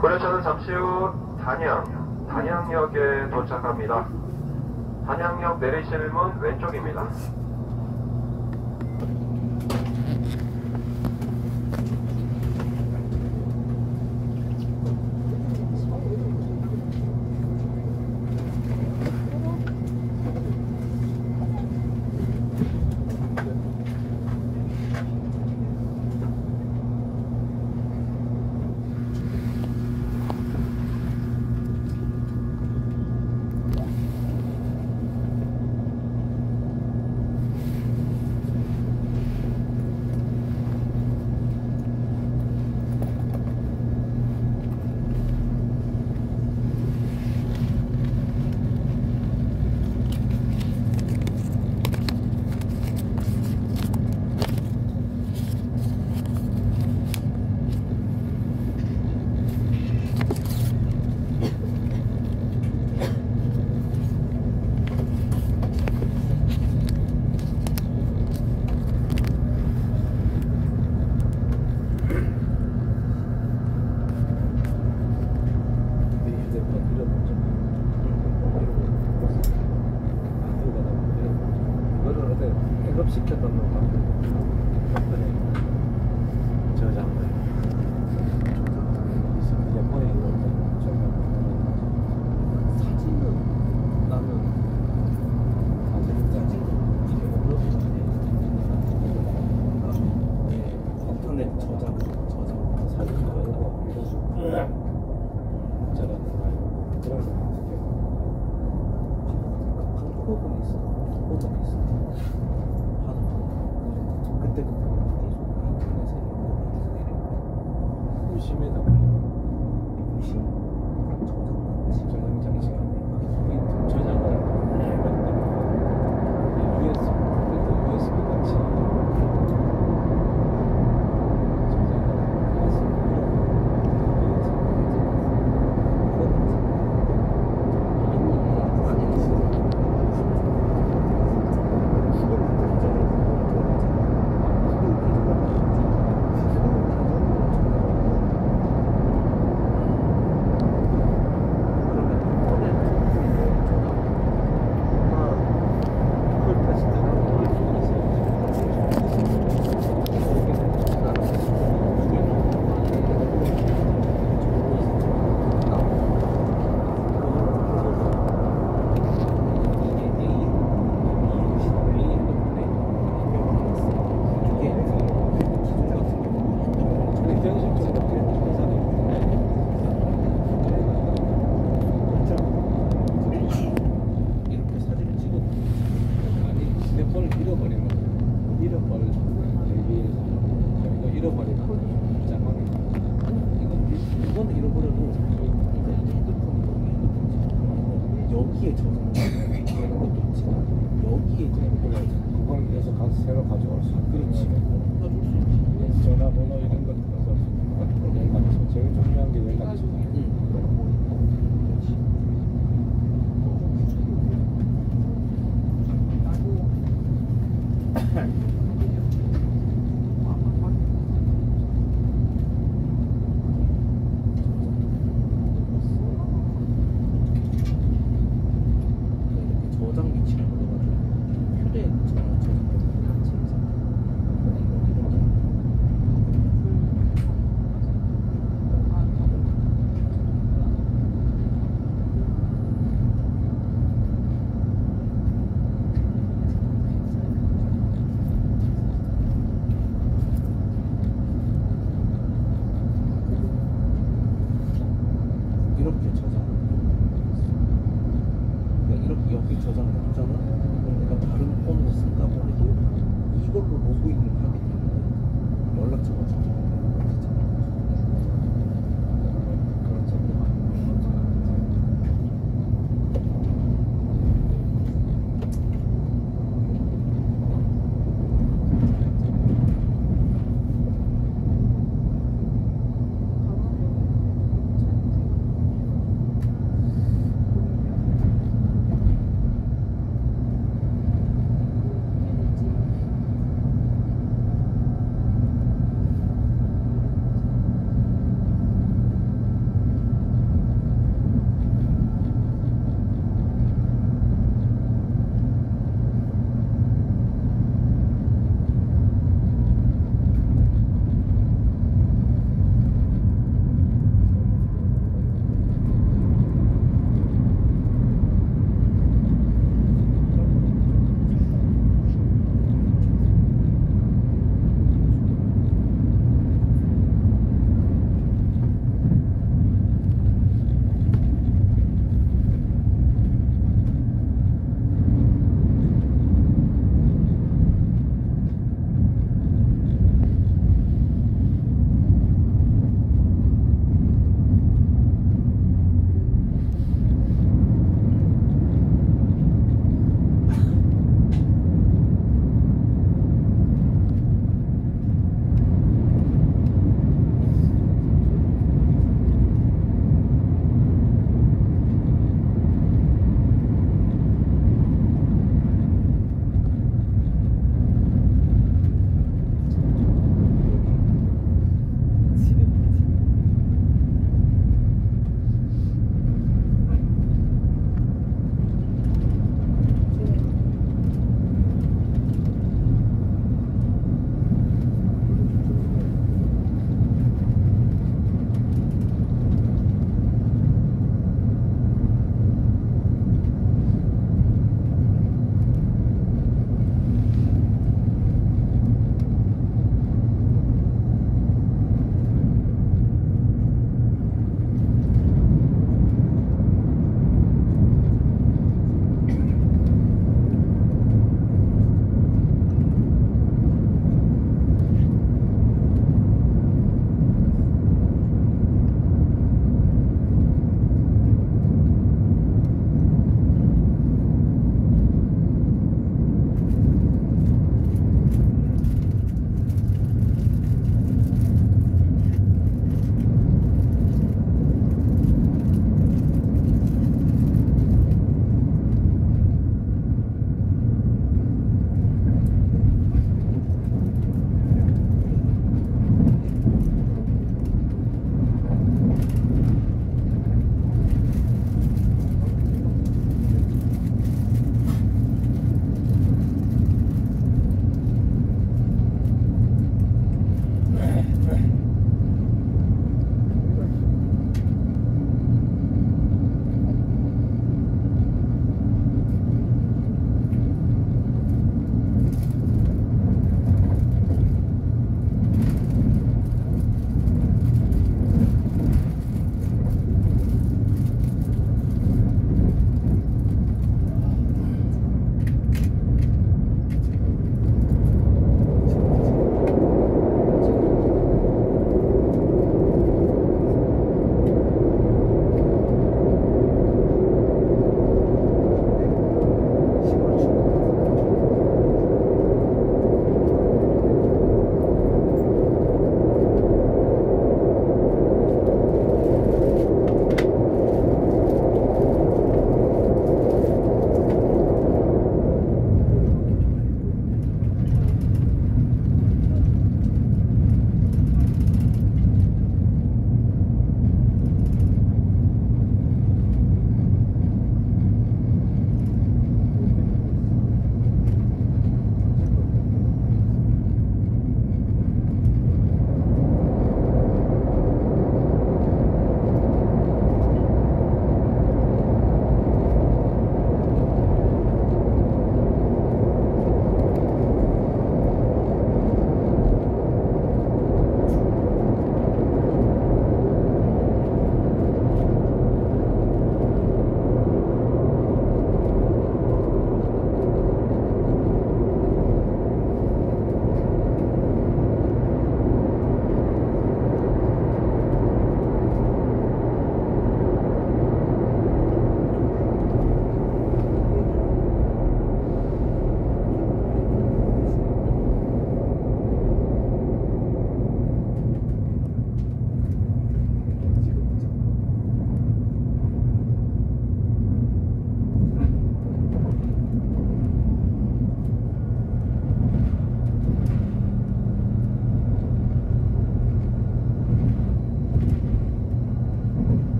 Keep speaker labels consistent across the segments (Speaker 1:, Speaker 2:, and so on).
Speaker 1: 고려차는 잠시 후 단양, 단양역에 도착합니다. 단양역 내리실 문 왼쪽입니다.
Speaker 2: 시켰던 거 같아요.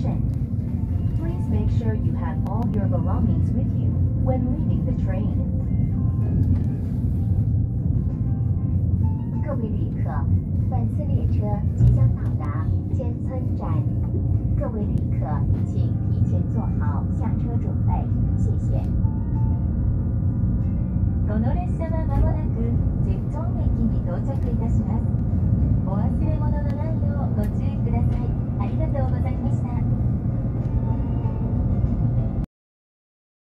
Speaker 3: Station. Please make sure you have all your belongings with you when leaving the train.
Speaker 4: 各位旅客，本次列车即将到达尖村站，各位旅客请提前做好下车准备，谢谢。
Speaker 3: この列車はまもなくゼットン駅に到着いたします。お忘れ物のないようご注意ください。ありがとうございました。